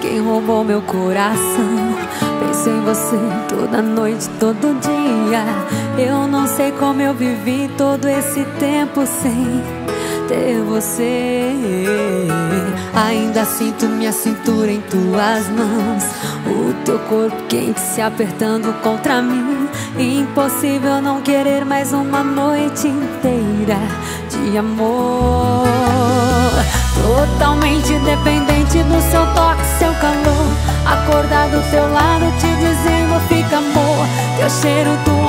quem roubou meu coração. Penso em você toda noite, todo dia. Eu não sei como eu vivi todo esse tempo sem ter você. Ainda sinto minha cintura em tuas mãos. O teu corpo quente se apertando contra mim. Impossível não querer mais uma noite inteira de amor. Totalmente dependente do seu toque, seu calor. Acordar do teu lado, te dizendo fica amor. Teu cheiro, tua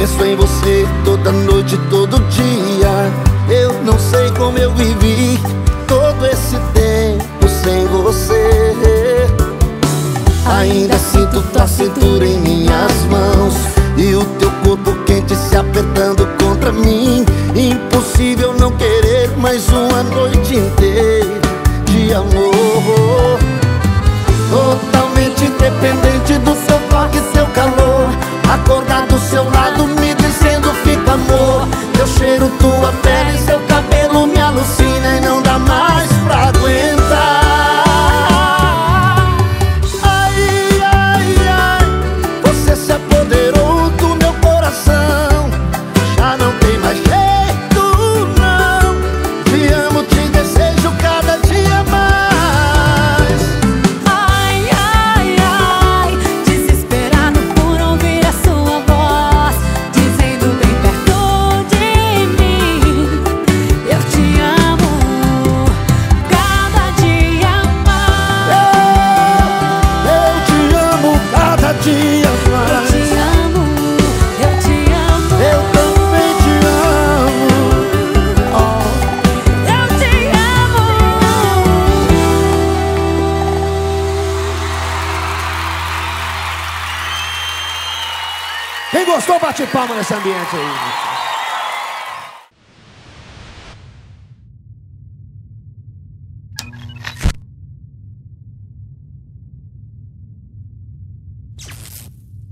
Penso em você toda noite, todo dia. Eu não sei como eu vivi todo esse tempo sem você. Ainda sinto tua cintura em minhas mãos E o teu corpo quente se apertando contra mim. Impossível não querer mais uma noite inteira de amor. Totalmente independente do gostou, bate palma nesse ambiente aí.